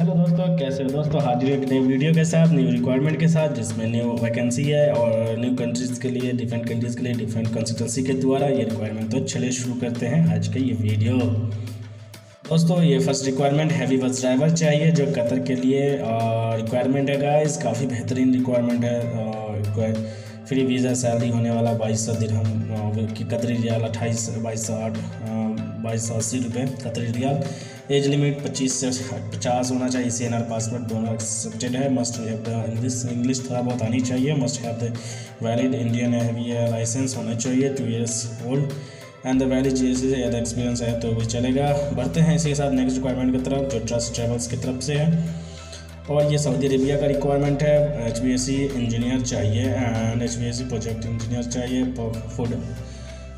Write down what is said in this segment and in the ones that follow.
Hello दोस्तों, कैसे हो दोस्तों? हाजिर एक नई वीडियो के साथ न्यू रिक्वायरमेंट के साथ, जिसमें न्यू वैकेंसी है और न्यू कंट्रीज़ के लिए डिफरेंट कंट्रीज़ के लिए डिफरेंट कंसल्टेंसी के द्वारा ये रिक्वायरमेंट तो चले शुरू करते हैं आज का ये वीडियो। दोस्तों, ये first requirement heavy bus driver चाहिए, जो कतर के लिए रिक्वायरमेंट है गाइस काफ़ी बेहतरीन रिक्वायरमेंट है फ्री वीज़ा सैलरी होने वाला बाईस सौ दिरहम की कतरी रियाल, अट्ठाईस, बाईस सौ आठ बाईस सौ अस्सी रुपये कतरी रियाल। एज लिमिट पच्चीस से पचास होना चाहिए। सी एन आर पासपोर्ट दोनों एक्सेप्टेड है। Must have the English English थोड़ा बहुत आनी चाहिए। Must have the valid Indian heavy licence होना चाहिए। Two years old and the valid G S experience है तो भी चलेगा। बढ़ते हैं इसी के साथ नेक्स्ट रिक्वायरमेंट की तरफ़, जो ट्रस्ट ट्रेवल्स की तरफ़ से है। और ये सऊदी अरेबिया का रिक्वायरमेंट है। H B S C engineer चाहिए and H B S C project engineer चाहिए। फ़ूड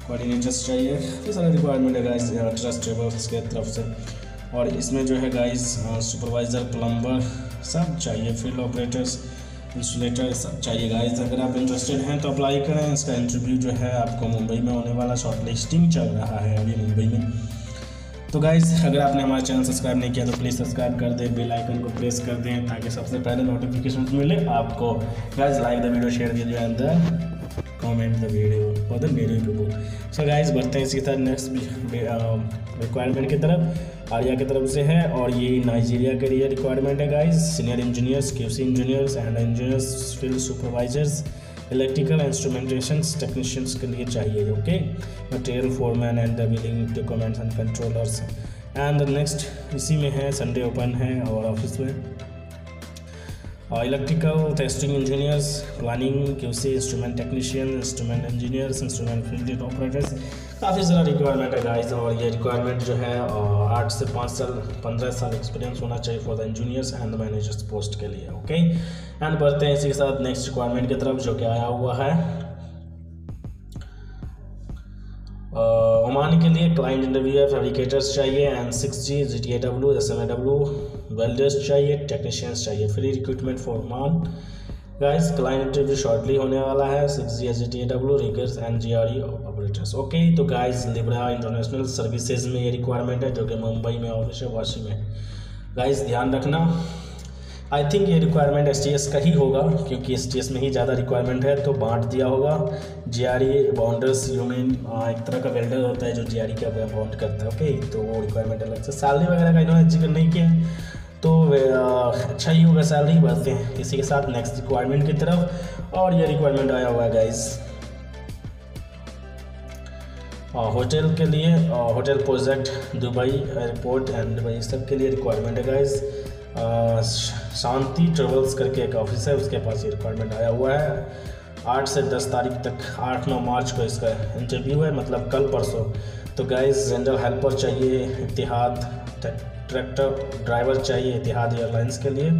कोऑर्डिनेटर्स चाहिए। ये सारे रिक्वायरमेंट है ट्रस्ट ट्रेवल्स के तरफ़ से। और इसमें जो है गाइस सुपरवाइज़र प्लम्बर सब चाहिए फ़ील्ड ऑपरेटर्स इंसुलेटर सब चाहिए गाइस अगर आप इंटरेस्टेड हैं तो अप्लाई करें। इसका इंटरव्यू जो है आपको मुंबई में होने वाला शॉर्ट लिस्टिंग चल रहा है अभी मुंबई में। तो गाइज़ अगर आपने हमारा चैनल सब्सक्राइब नहीं किया तो प्लीज़ सब्सक्राइब कर दें बेल आइकन को प्रेस कर दें ताकि सबसे पहले नोटिफिकेशन मिले आपको। Guys like the video share कीजिए and comment the video for the video people so guys बढ़ते हैं इसके साथ नेक्स्ट रिक्वायरमेंट की तरफ़। आर्या की तरफ़ से है और ये नाइजीरिया के लिए रिक्वायरमेंट है guys senior engineers QC engineers and engineers field supervisors electrical instrumentation technicians के लिए चाहिए okay material foreman and the billing documents and controllers and next इसी में है संडे ओपन है और ऑफ़िस में। Electrical testing engineers planning QC instrument technician instrument engineers instrument field operators काफ़ी सारा रिक्वायरमेंट है गाइस और ये रिक्वायरमेंट जो है आठ से पाँच साल, पंद्रह साल एक्सपीरियंस होना चाहिए for the engineers and managers post के लिए ओके एंड बढ़ते हैं इसी के साथ नेक्स्ट रिक्वायरमेंट की तरफ़ जो कि आया हुआ है। ओमान के लिए क्लाइंट इंटरव्यू है फैब्रिकेटर्स चाहिए and six G G T A W S M A W welders चाहिए टेक्नीशियंस चाहिए। Free recruitment for Oman guys client interview shortly होने वाला है। Six G S G T A W riggers and G R E operators okay तो guys Libra international services में ये requirement है, जो कि मुंबई में ऑफ़िस है वाशी में। गाइस ध्यान रखना। आई थिंक ये रिक्वायरमेंट एस टी एस का ही होगा, क्योंकि एसटीएस में ही ज़्यादा रिक्वायरमेंट है तो बांट दिया होगा। जी आर ई बाउंडर्स यूमेन एक तरह का वेल्डर होता है, जो जी आर ई का बाउंड करता है। ओके तो वो रिक्वायरमेंट अलग से। सैलरी वगैरह का इन्होंने ज़िक्र नहीं किया। तो अच्छा ही होगा सैलरी बढ़ते हैं। इसी के साथ नेक्स्ट रिक्वायरमेंट की तरफ़, और ये रिक्वायरमेंट आया हुआ है गाइज़ होटल के लिए hotel project Dubai airport and Dubai सब के लिए रिक्वायरमेंट है गाइज़ शांति ट्रेवल्स करके एक ऑफ़िस है, उसके पास ये रिक्वायरमेंट आया हुआ है। आठ से दस तारीख तक, आठ नौ मार्च को इसका इंटरव्यू है मतलब कल परसों। तो गाइस जनरल हेल्पर चाहिए इतिहाद ट्रैक्टर ड्राइवर चाहिए इतिहाद एयरलाइंस के लिए,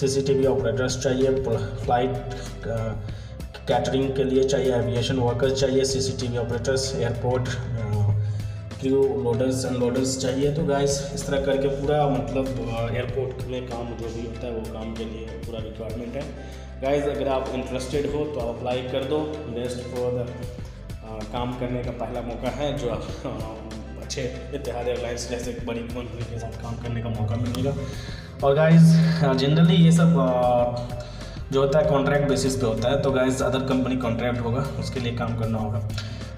सीसीटीवी ऑपरेटर्स चाहिए फ़्लाइट कैटरिंग के लिए चाहिए एविएशन वर्कर्स चाहिए, CCTV operators airport crew loaders unloaders चाहिए। तो गाइस इस तरह करके पूरा मतलब एयरपोर्ट में काम जो भी होता है वो काम के लिए पूरा रिक्वायरमेंट है। गाइस अगर आप इंटरेस्टेड हो तो आप अप्लाई कर दो। बेस्ट फॉर द काम करने का पहला मौका है जो अच्छे इतिहाद एयरलाइंस जैसे बड़ी कंपनी के साथ काम करने का मौका मिलेगा। और गाइज़ जनरली ये सब जो होता है कॉन्ट्रैक्ट बेसिस पे होता है तो गाइज़ अदर कंपनी कॉन्ट्रैक्ट होगा, उसके लिए काम करना होगा।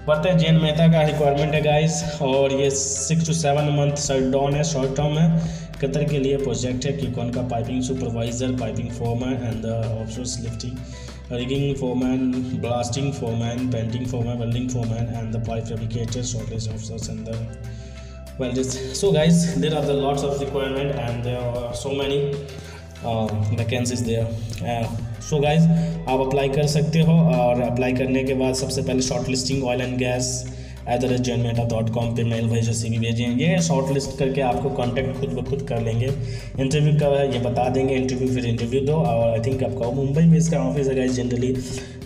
बढ़ते हैं जैन मेहता का रिक्वायरमेंट है गाइज़ और ये six to seven month down है शॉर्ट टर्म है। कतर के लिए प्रोजेक्ट है क्योंकि का piping supervisor piping foreman and office lifting rigging foreman blasting foreman painting foreman welding foreman and the pipe fabricator shortage officers and the guys there are the lots of requirement and there are so many uh, vacancies there. Uh, so guys आप apply कर सकते हो और apply करने के बाद सबसे पहले short listing oil and gas at the rate Jain meta dot com पर मेल भेजो सी भी भेजें। ये शॉर्ट लिस्ट करके आपको कॉन्टैक्ट खुद ब खुद कर लेंगे। इंटरव्यू कब है, ये बता देंगे इंटरव्यू फिर इंटरव्यू दो। और आई थिंक आपका मुंबई में इसका ऑफ़िस है जनरली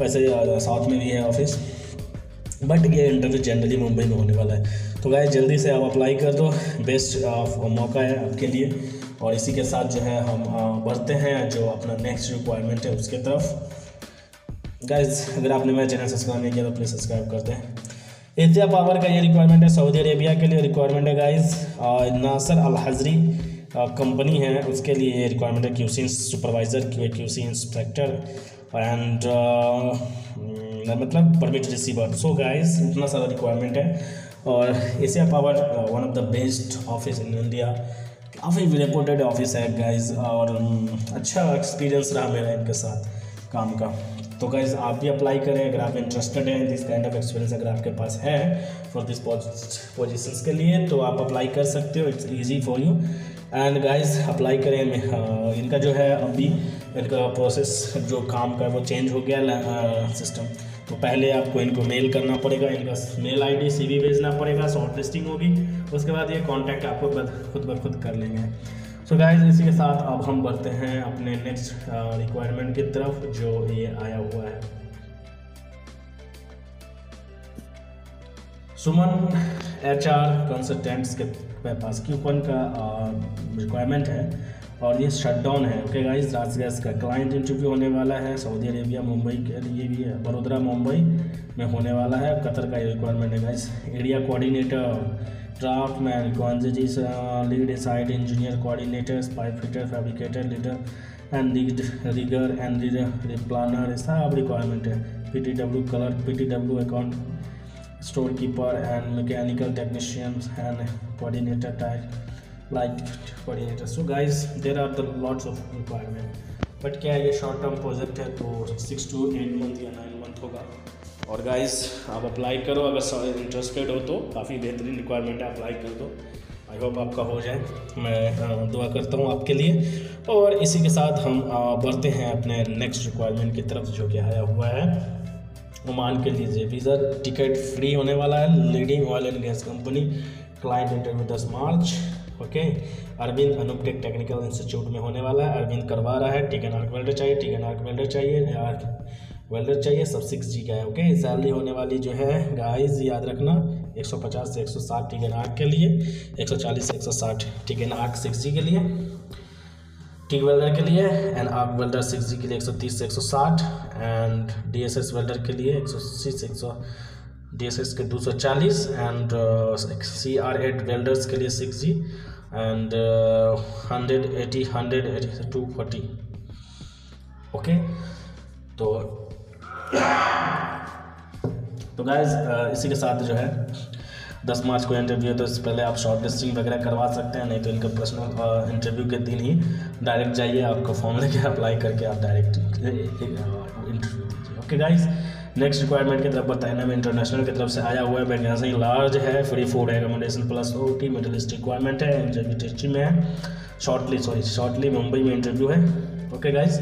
वैसे साउथ में भी है ऑफ़िस बट ये इंटरव्यू जनरली मुंबई में होने वाला है। तो गाय जल्दी से आप अप्लाई कर दो। बेस्ट मौका है आपके लिए। और इसी के साथ जो है हम बढ़ते हैं, जो अपना नेक्स्ट रिक्वायरमेंट है उसके तरफ़। गाइज़ अगर आपने मेरा चैनल सब्सक्राइब नहीं किया तो प्लीज़ सब्सक्राइब कर दें। एशिया पावर का ये रिक्वायरमेंट है सऊदी अरेबिया के लिए रिक्वायरमेंट है गाइज़ नासर अल हजरी कंपनी है उसके लिए ये रिक्वायरमेंट है QC supervisor QC inspector and मतलब परमिट रिसीवर सो गाइस इतना सारा रिक्वायरमेंट है. और Asia power one of the best office in India काफ़ी रिपोर्टेड ऑफ़िस है गाइज़ और um, अच्छा एक्सपीरियंस रहा मेरा इनके साथ काम का. तो गाइज़ आप भी अप्लाई करें अगर आप इंटरेस्टेड हैं दिस काइंड ऑफ़ एक्सपीरियंस अगर आपके पास है फॉर दिस पोजिशन के लिए तो आप अप्लाई कर सकते हो it's easy for you and guys apply करें uh, इनका जो है अभी इनका प्रोसेस जो काम का है वो चेंज हो गया सिस्टम uh, तो पहले आपको इनको मेल करना पड़ेगा इनका मेल आईडी सीवी भेजना पड़ेगा शॉर्ट लिस्टिंग होगी उसके बाद ये कांटेक्ट आपको खुद ब खुद कर लेंगे। सो गाइज़ इसी के साथ अब हम बढ़ते हैं अपने नेक्स्ट रिक्वायरमेंट की तरफ़ जो ये आया हुआ है। सुमन एच आर कंसल्टेंट्स के पास क्यूपन का रिक्वायरमेंट है। और ये शटडाउन है। ओके गाइस राज गैस का क्लाइंट इंटरव्यू होने वाला है। सऊदी अरेबिया मुंबई के लिए भी है। बड़ोदरा मुंबई में होने वाला है। कतर का ये रिक्वायरमेंट है guys area coordinator draft man quantity lead side engineer coordinator pipe fitter fabricator leader and lead rigger and planner सब रिक्वायरमेंट है। P T W colour P T W account store keeper and mechanical technician and coordinator type like coordinator so guys, there are the lots of requirement. But क्या ये short term project है तो six to eight month या nine month होगा। और guys आप apply करो। अगर इंटरेस्टेड हो तो काफ़ी बेहतरीन रिक्वायरमेंट है अप्लाई कर दो। आई होप आपका हो जाए। मैं दुआ करता हूँ आपके लिए। और इसी के साथ हम बढ़ते हैं अपने नेक्स्ट रिक्वायरमेंट की तरफ़, जो कि आया हुआ है। ओमान के लिए वीज़ा टिकट फ्री होने वाला है। Leading oil and gas company client interview दस मार्च। ओके? अरविंद अनुपटेक टेक्निकल इंस्टीट्यूट में होने वाला है। अरविंद करवा रहा है। टिकन आर्क वेल्डर चाहिए, टिकन आर्क वेल्डर चाहिए, आर्क वेल्डर चाहिए, सब सिक्स जी का है, ओके? सैलरी होने वाली जो है गाइस याद रखना 150 से 160 टिकन आर्क के लिए 140 से 160 टिकन आर्क सिक्स जी के लिए, टिक वेल्डर के लिए and arc welder six G के लिए 130 से 160 एंड डीएसएस वेल्डर के लिए 180 से 100 डी एस एस के दो सौ चालीस and C R eight welders के लिए six G and hundred eighty hundred eighty two forty okay तो तो गाइज़ uh, इसी के साथ जो है दस मार्च को इंटरव्यू है तो इससे पहले आप शॉर्ट लिस्टिंग वगैरह करवा सकते हैं नहीं तो इनका पर्सनल इंटरव्यू uh, के दिन ही डायरेक्ट जाइए आपको फॉर्म लेके अप्लाई करके आप डायरेक्ट इंटरव्यू दीजिए. ओके गाइज़ नेक्स्ट रिक्वायरमेंट की तरफ़ बताया में इंटरनेशनल की तरफ़ से आया हुआ है वैकेंसी लार्ज है free food accommodation plus O T medallist requirement है इंटरव्यू टेस्टी में है। शॉर्टली सॉरी शॉर्टली मुंबई में इंटरव्यू है। ओके गाइज़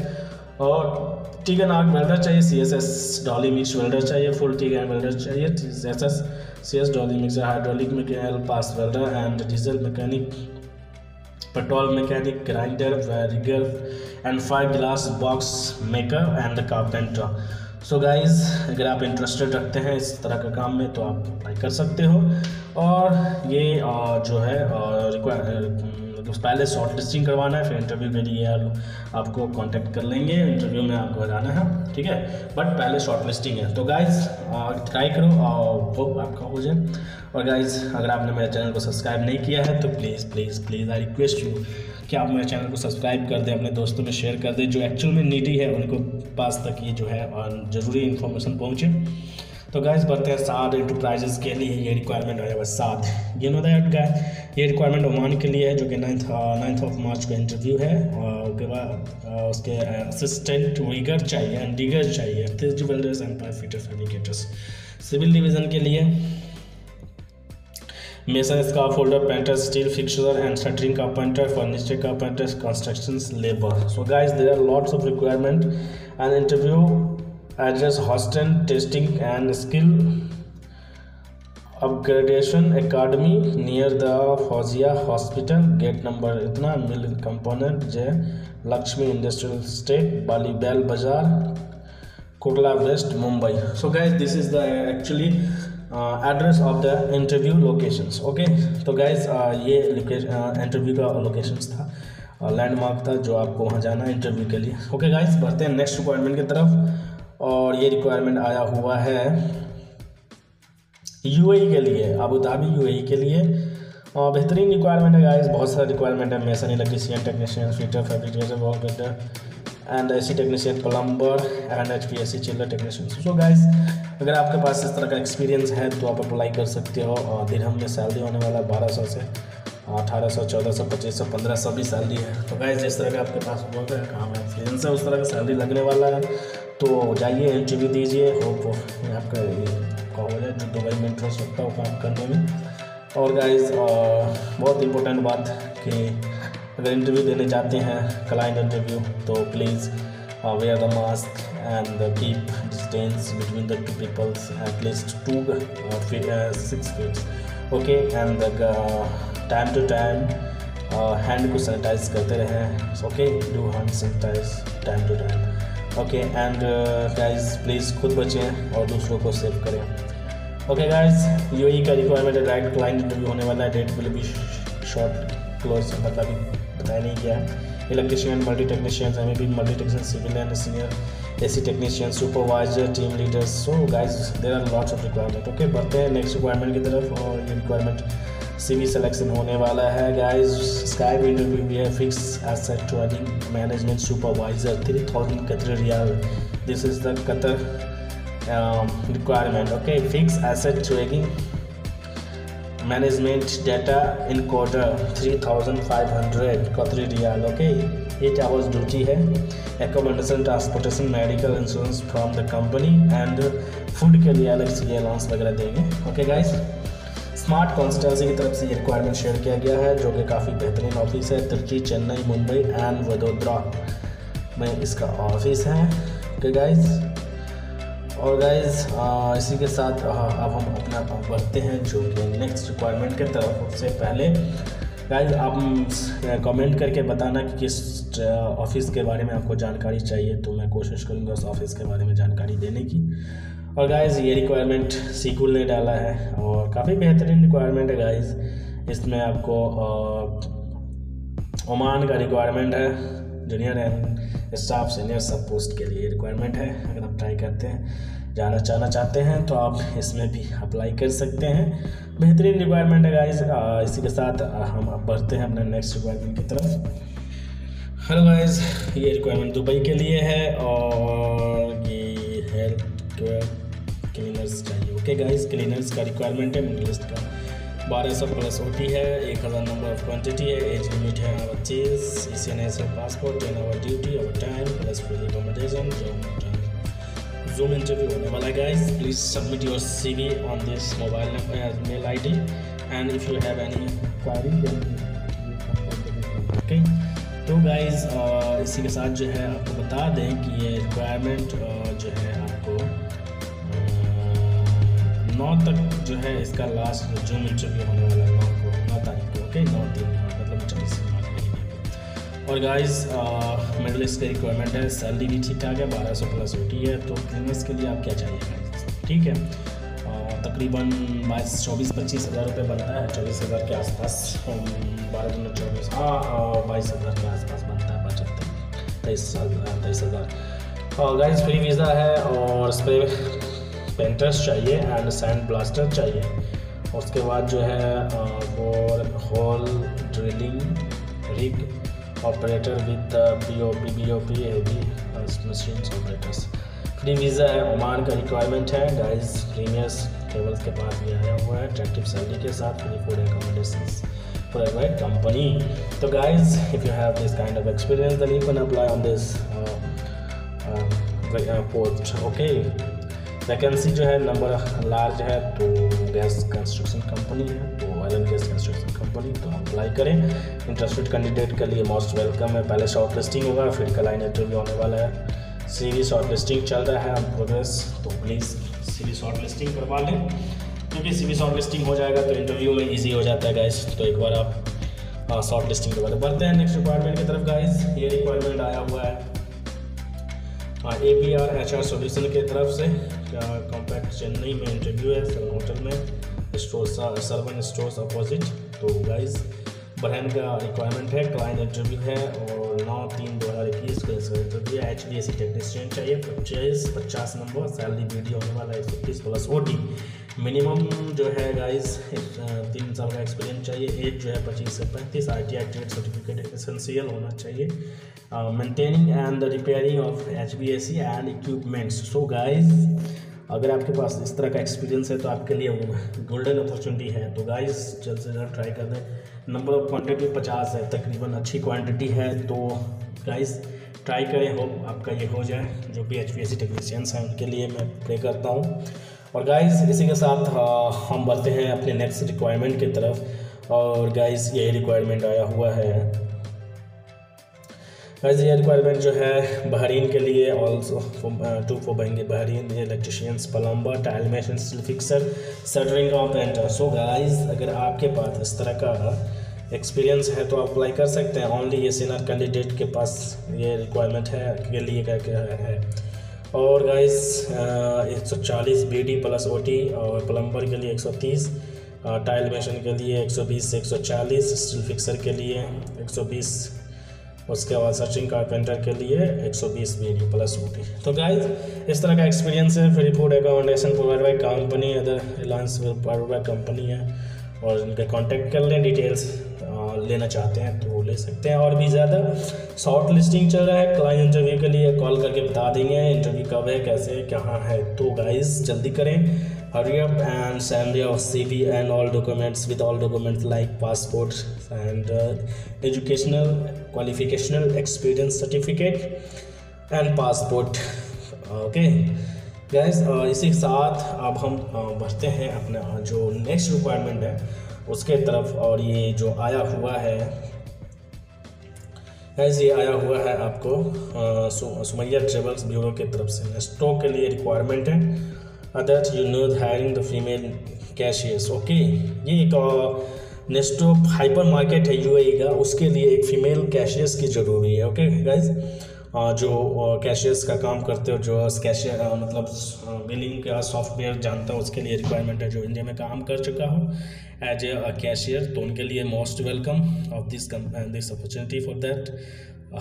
और टीगन आर्क वेल्डर चाहिए C S S dolly mix welder चाहिए फुल टीगन वेल्डर चाहिए S S C S dolly mix hydraulic mechanical pass welder and diesel mechanic petrol mechanic grinder वेरिगर and five glass box maker and carpenter so so guys अगर आप interested रखते हैं इस तरह का काम में तो आप अप्लाई कर सकते हो। और ये जो है रिक्वायर पहले शॉर्ट लिस्टिंग करवाना है, फिर इंटरव्यू के लिए आपको कांटेक्ट कर लेंगे। इंटरव्यू में आपको जाना है, ठीक है? बट पहले शॉर्ट लिस्टिंग है। तो गाइज़ ट्राई करो और होप आपका हो जाए। और गाइज़ अगर आपने मेरे चैनल को सब्सक्राइब नहीं किया है तो please please please I request you कि आप मेरे चैनल को सब्सक्राइब कर दें, अपने दोस्तों में शेयर कर दें, जो एक्चुअल में नीडी है, उनको पास तक ये जो है, और ज़रूरी इन्फॉर्मेशन पहुँचे। तो गैस बढ़ते हैं सात इंटरप्राइजेस के लिए, ये रिक्वायरमेंट आया हुआ सात। ये नो दैट गाय ये रिक्वायरमेंट ओमान के लिए है, जो कि नाइन्थ नाइन्थ ऑफ़ मार्च का इंटरव्यू है, और उसके बाद उसके असिस्टेंट वीगर चाहिए एंड डिगर चाहिए सिविल डिवीज़न के लिए। मेसन का folder painter steel fixer and shuttering का पेंटर फर्नीचर का painter construction labour so guys there are lots of requirement and interview address Houston testing and skill upgradation academy near the Fauzia hospital gate number इतना मिल component जय Lakshmi industrial state Bali Bail Bazar Kotla west Mumbai so guys this is the actually address of the interview locations okay तो guys uh, ये interview uh, का locations था landmark uh, था जो आपको वहाँ जाना है इंटरव्यू के लिए ओके गाइज़ बढ़ते हैं नेक्स्ट रिक्वायरमेंट की तरफ़ और ये रिक्वायरमेंट आया हुआ है यूएई e के लिए अबू धाबी यूएई के लिए। और बेहतरीन रिक्वायरमेंट है गाइस बहुत सारा रिक्वायरमेंट है mason electrician technician fitter fabricator fitter and C technician plumber and H P S C chiller technician so guys अगर आपके पास इस तरह का एक्सपीरियंस है तो आप अप्लाई कर सकते हो और दिरहम में सैलरी होने वाला है बारह सौ से अठारह सौ, चौदह सौ, पच्चीस सौ, पंद्रह सौ भी सैलरी है। तो गाइज़ जिस तरह का आपके पास वर्क है, काम है एक्सपीरियंस है उस तरह का सैलरी लगने वाला है। तो जाइए इंटरव्यू दीजिए होप आपका हो जाए जो दुबई में इंटरेस्ट रखता हो काम करने में। और गाइज़ बहुत इम्पोर्टेंट बात कि अगर इंटरव्यू देने जाते हैं क्लाइंट इंटरव्यू तो please wear the mask and keep distance between the two peoples at least two six feet okay and time to time hand को सैनिटाइज करते रहें. Okay do hand sanitise time to time okay and guys please खुद बचें और दूसरों को save करें. Okay guys U का रिक्वायरमेंट है राइट क्लाइंट इंटरव्यू होने वाला है. Date will be short close मतलब बताया नहीं गया electrician multi technicians M B multi technician civil and senior A C technician supervisor team leaders so guys there are lots of requirement okay बढ़ते हैं next requirement की तरफ़ और ये रिक्वायरमेंट सीवी सिलेक्शन होने वाला है गाइज़ स्काई इंटरव्यू भी है fix asset training management supervisor three thousand Qatar riyal this is the Qatar requirement okay fix asset training management data in quarter three thousand five hundred Qatari riyal okay eight hours duty है। Accommodation transportation medical insurance from the company and food के लिए अलग से allowance वगैरह देंगे। Okay guys smart constituency की तरफ़ से ये रिक्वायरमेंट शेयर किया गया है, जो कि काफ़ी बेहतरीन ऑफ़िस है। त्रिची चेन्नई मुंबई एंड वडोदरा में इसका ऑफ़िस है। ओके गाइस और गाइज़ इसी के साथ अब हम अपना बढ़ते हैं, जो कि नेक्स्ट रिक्वायरमेंट के तरफ़ उससे पहले। गाइज़ आप कमेंट करके बताना कि किस ऑफ़िस के बारे में आपको जानकारी चाहिए तो मैं कोशिश करूँगा उस ऑफ़िस के बारे में जानकारी देने की। और गाइज़ ये रिक्वायरमेंट सीकुल ने डाला है, और काफ़ी बेहतरीन रिक्वायरमेंट है गाइज़ इसमें आपको ओमान का रिक्वायरमेंट है जूनियर एंड स्टाफ सीनियर सब पोस्ट के लिए रिक्वायरमेंट है। अगर आप ट्राई करते हैं, जाना चाहना चाहते हैं तो आप इसमें भी अप्लाई कर सकते हैं। बेहतरीन रिक्वायरमेंट है गाइस इसी के साथ हम बढ़ते हैं अपने नेक्स्ट रिक्वायरमेंट की तरफ़। हेलो गाइस ये रिक्वायरमेंट दुबई के लिए है और ये हेल्थ क्लीनर्स चाहिए। ओके गाइस क्लीनर्स का रिक्वायरमेंट है मिडिल ईस्ट का। बारह सौ प्लस ओ टी है एक हज़ार नंबर ऑफ़ क्वान्टिटी है एज लिमिट है पच्चीस E C N S passport ten hour duty hour time plus free accommodation zoom interview होने वाला है guys please submit your C V on this mobile number mail I D and if you have any query okay तो guys uh, इसी के साथ जो है आपको बता दें कि ये रिक्वायरमेंट uh, जो है आपको नौ तक जो है इसका लास्ट जूम इंटरव्यू होने वाला है नौ को, नौ तारीख को ओके नौ दिन मतलब महीने और गाइस मिडल ईस्ट का रिक्वायरमेंट है सैलरी भी ठीक ठाक है, बारह सौ प्लस होती है तो क्लीनर्स के लिए आप क्या चाहिए ठीक है? तकरीबन बाईस, चौबीस, पच्चीस हज़ार रुपये बनता है, चौबीस हज़ार के आसपास बारह दिन चौबीस हाँ बाईस हज़ार के आसपास बनता है पचहत्तर, तेईस साल, तेईस हज़ार। गाइस फ्री वीज़ा है और स्प्रे पेंटर्स चाहिए एंड सैंड ब्लास्टर चाहिए उसके बाद जो है और hole drilling rig operator with P O P B O P B machine operators free visa है ओमान का रिक्वायरमेंट है गाइस प्रीमियर्स केवल्स के पास भी आया हुआ है अट्रैक्टिव सैलरी के साथ free food accommodation a great company. So guys, if you have this kind of experience, then you can apply on this uh. Vacancy जो है, नंबर लार्ज है तो गैस कंस्ट्रक्शन कंपनी है तो oil and gas construction company तो apply करें। Interested candidate के लिए मोस्ट वेलकम है। पहले शॉर्ट लिस्टिंग होगा, फिर कल कलाइन इंटरव्यू होने वाला है। सी वी शॉर्ट लिस्टिंग चल रहा है प्रोग्रेस तो please C V short listing करवा लें। क्योंकि सी वी शॉर्ट लिस्टिंग हो जाएगा तो इंटरव्यू में ईजी हो जाता है गैस तो एक बार आप शॉर्ट लिस्टिंग के बाद बढ़ते हैं। नेक्स्ट रिक्वायरमेंट की तरफ़ गाइस ये रिक्वायरमेंट आया हुआ है। A P R H R solution की तरफ़ से। कॉम्पैक्ट चेन्नई में इंटरव्यू है सर होटल में, स्टोर सर्वन स्टोर्स अपोजिट तो गाइस बहन का रिक्वायरमेंट है क्लाइंट इंटरव्यू है, और नौ तीन दो हज़ार इक्कीस का इसका इंटरव्यू है। H D S C technician चाहिए, पच्चीस, पचास नंबर सैलरी वीडियो होने वाला है इकतीस प्लस ओ टी मिनिमम जो है गाइस तीन साल का एक्सपीरियंस चाहिए। एज जो है पच्चीस से पैंतीस I T I trade certificate essential होना चाहिए। Maintaining and the repairing of H B S C and equipments so guys अगर आपके पास इस तरह का एक्सपीरियंस है तो आपके लिए गोल्डन अपॉर्चुनिटी है। तो गाइस जल्द से जल्द ट्राई कर दें। नंबर ऑफ़ क्वांटिटी पचास है, तकरीबन अच्छी क्वांटिटी है। तो गाइस ट्राई करें। होप आपका ये हो जाए। जो भी एच पी टेक्नीशियंस हैं, उनके लिए मैं प्रे करता हूँ। और गाइस इसी के साथ हम बढ़ते हैं अपने नेक्स्ट रिक्वायरमेंट की तरफ़। और गाइस यही रिक्वायरमेंट आया हुआ है। गाइस ये रिक्वायरमेंट जो है, बहरीन के लिए also to for बहेंगे। Bahrain electricians plumber tile mason fixer shuttering of painter so guys अगर आपके पास इस तरह का एक्सपीरियंस है तो आप अप्लाई कर सकते हैं। ओनली ये सीनियर कैंडिडेट के पास ये रिक्वायरमेंट है, के लिए क्या क्या है। और गाइस एक सौ चालीस B D plus O T और प्लम्बर के लिए एक सौ तीस टाइल मेशन के लिए एक सौ बीस से एक सौ चालीस स्टील फिक्सर के लिए एक सौ बीस, उसके बाद सर्चिंग कारपेंटर के लिए 120 डी प्लस ओ टी तो गाइस इस तरह का एक्सपीरियंस है free food accommodation provide by company other allowances provide by company है, और इनका कांटेक्ट कर लें डिटेल्स लेना चाहते हैं तो ले सकते हैं और भी ज़्यादा। शॉर्ट लिस्टिंग चल रहा है। क्लाइंट इंटरव्यू के लिए कॉल करके बता देंगे। इंटरव्यू कब है, कैसे कहाँ है। तो गाइज़ जल्दी करें। Hurry up and salary of C V and all documents with all documents like passport and educational qualificational experience certificate and passport okay guys इसी के साथ अब हम uh, बढ़ते हैं अपना जो नेक्स्ट रिक्वायरमेंट है, उसके तरफ़ और ये जो आया हुआ है गैस ये आया हुआ है आपको सुमैया ट्रेवल्स ब्यूरो की तरफ़ से। स्टॉक के लिए रिक्वायरमेंट है other you know hiring the female cashiers okay ये एक नेस्टो हाइपर मार्केट है यूएई का। उसके लिए एक फ़ीमेल कैशियर्स की ज़रूरी है ओके गाइज़ जो कैशियर्स का काम करते हो, जो कैशियर मतलब बिलिंग का सॉफ्टवेयर जानता हूँ, उसके लिए रिक्वायरमेंट है, जो इंडिया में काम कर चुका हो एज ए कैशियर तो उनके लिए most welcome of this this opportunity for that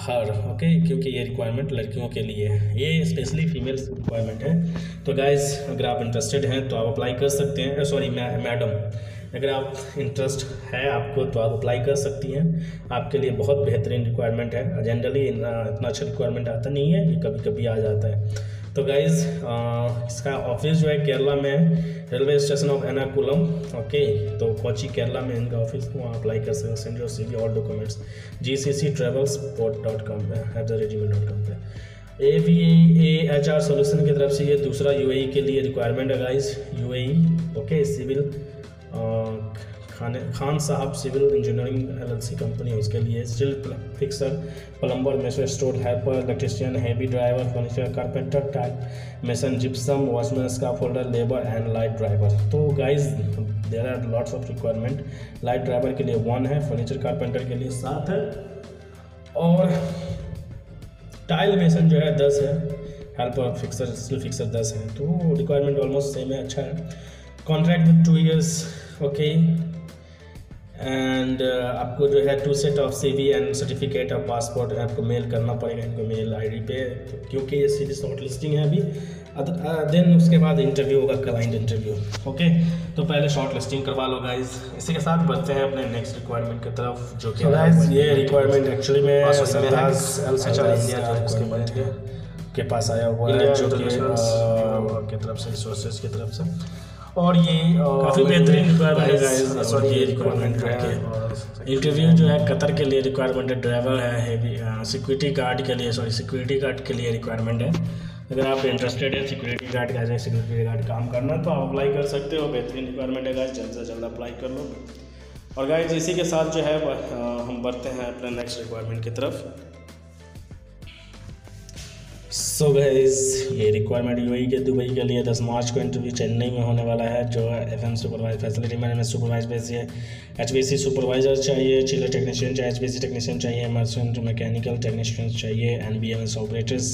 her okay क्योंकि ये रिक्वायरमेंट लड़कियों के लिए है। ये स्पेशली फीमेल रिक्वायरमेंट है। तो गाइज़ अगर आप इंटरेस्टेड हैं तो आप अप्लाई कर सकते हैं। सॉरी मैडम अगर आप इंटरेस्ट है आपको तो आप अप्लाई कर सकती हैं। आपके लिए बहुत बेहतरीन रिक्वायरमेंट है। जनरली इतना अच्छा रिक्वायरमेंट आता नहीं है ये कभी कभी आ जाता है। तो गाइज़ इसका ऑफ़िस जो है केरला में है railway station of Ernakulam okay तो कोची केरला में इनका ऑफ़िस को वहाँ अप्लाई कर सकते हैं। C V all documents G C C travels port dot com पे at the rate dot com पे। A V A H R solution की तरफ़ से ये दूसरा यू e के लिए रिक्वायरमेंट है गाइज़ यू ओके सिविल खाने, खान साहब सिविल इंजीनियरिंग एलएलसी कंपनी है, उसके लिए steel fixer, plumber mason store helper electrician, heavy driver, furniture, carpenter, type, mason gypsum watchman scaffolder labour and light driver. तो guys there are lots of requirement light driver के लिए one है furniture carpenter के लिए सात है, और tile mason जो है दस है हेल्पर फिक्सर स्टिल फिक्सर दस है। तो रिक्वायरमेंट ऑलमोस्ट सेम है अच्छा है। Contract with two years okay and आपको जो है two set of C V and certificate of passport आपको मेल करना पड़ेगा इनको मेल आईडी पे क्योंकि ये सीधी शॉर्ट लिस्टिंग है अभी। देन उसके बाद इंटरव्यू होगा क्लाइंट इंटरव्यू ओके तो पहले शॉर्ट लिस्टिंग करवा लो गाइज़ इसी के साथ बढ़ते हैं अपने नेक्स्ट रिक्वायरमेंट की तरफ़ जो कि गाइज़ ये रिक्वायरमेंट एक्चुअली में के पास आया हुआ है जो कि की तरफ़ से रिसोर्सेज की तरफ़ से। और ये काफ़ी बेहतरीन रिक्वायरमेंट है सॉरी ये रिक्वायरमेंट है इंटरव्यू जो है कतर के लिए रिक्वायरमेंट है ड्राइवर है सिक्योरिटी गार्ड के लिए सॉरी सिक्योरिटी गार्ड के लिए रिक्वायरमेंट है। अगर आप इंटरेस्टेड है सिक्योरिटी गार्ड का सिक्योरिटी गार्ड काम करना तो आप अप्लाई कर सकते हो बेहतरीन रिक्वायरमेंट है गाइज़ जल्द से जल्द अप्लाई कर लो। और गाइज़ इसी के साथ जो है हम बढ़ते हैं अपने नेक्स्ट रिक्वायरमेंट की तरफ़। सो so ये रिक्वायरमेंट यूएई के दुबई के लिए 10 मार्च को इंटरव्यू चेन्नई में होने वाला है जो है F M supervise facility management supervise पे है। एच बी सी सुपरवाइजर चाहिए चिलर टेक्नीशियन चाहिए एच बी सी टेक्नीशियन चाहिए मर्चेंट मैकेनिकल टेक्नीशियन चाहिए N B M S operators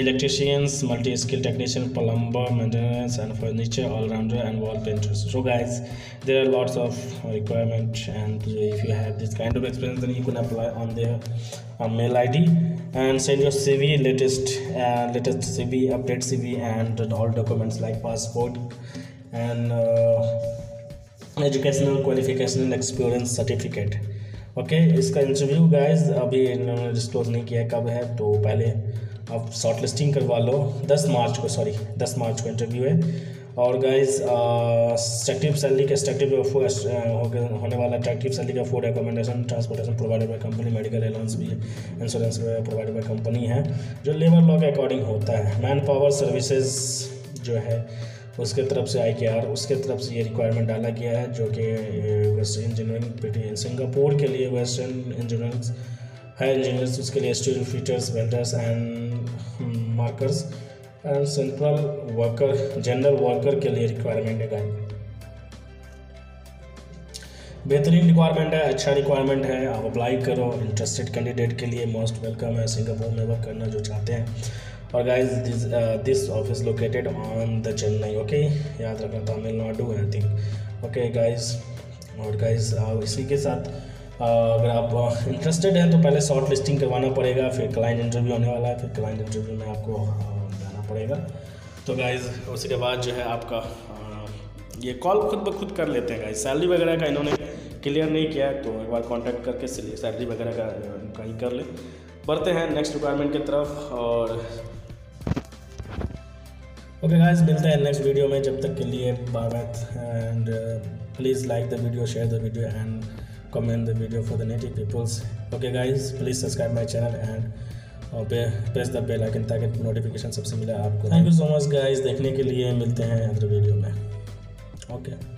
electricians multi skill technician plumber maintenance and furniture allrounder and wall painters so guys there are lots of requirement and if you have this kind of experience then you can apply on their uh, mail id and send your cv latest uh, latest cv update cv and all documents like passport and educational qualificational experience certificate okay इसका interview guys अभी इन्होंने disclose नहीं किया कब है? तो पहले आप शॉर्ट लिस्टिंग करवा लो। 10 मार्च को सॉरी 10 मार्च को इंटरव्यू है। और गाइज़ स्ट्रक्टिव सैलरी का स्ट्रक्टिव होने वाला अट्रैक्टिव सैलरी का food accommodation transportation provided by company medical allowance भी इंश्योरेंस प्रोवाइडेड बाई कंपनी है, जो लेबर लॉ के अकॉर्डिंग होता है। मैन पावर सर्विसेज़ जो है, उसके तरफ़ से आई के आर उसके तरफ़ से ये रिक्वायरमेंट डाला गया है, जो कि वेस्टर्न इंजीनियरिंग सिंगापुर के लिए वेस्टर्न इंजीनियरिंग है इंजीनियर्स उसके लिए steel fitters welders and markers and central worker general worker के लिए रिक्वायरमेंट है गाइड बेहतरीन रिक्वायरमेंट है अच्छा रिक्वायरमेंट है, आप अप्लाई करो इंटरेस्टेड कैंडिडेट के लिए मोस्ट वेलकम है सिंगापुर में वर्क करना जो चाहते हैं। और guys this this office located on the Chennai okay याद रखना, Tamil Nadu I think okay guys और गाइस इसी के साथ अगर आप इंटरेस्टेड हैं तो पहले शॉर्ट लिस्टिंग करवाना पड़ेगा, फिर क्लाइंट इंटरव्यू होने वाला है, फिर क्लाइंट इंटरव्यू में आपको जाना पड़ेगा। तो गाइज़ उसके बाद जो है आपका ये कॉल खुद ब खुद कर लेते हैं गाइज़ सैलरी वगैरह का इन्होंने क्लियर नहीं किया तो एक बार कॉन्टैक्ट करके सैलरी वगैरह का कहीं कर ले। बढ़ते हैं नेक्स्ट रिक्वायरमेंट की तरफ़ और ओके गाइज़ मिलते हैं नेक्स्ट वीडियो में। जब तक के लिए bye and please like the video share the video and comment the video for the native the okay guys please subscribe my channel my and press the bell icon ताकि notification सबसे मिले आपको thank you so much guys देखने के लिए मिलते हैं अगले वीडियो में. Okay okay.